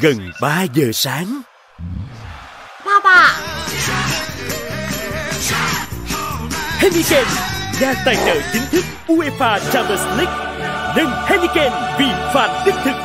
Gần 3 giờ sáng. Papa Heineken Nhà tài trợ chính thức UEFA Champions League. Nâng Heineken vì phạt đích thực.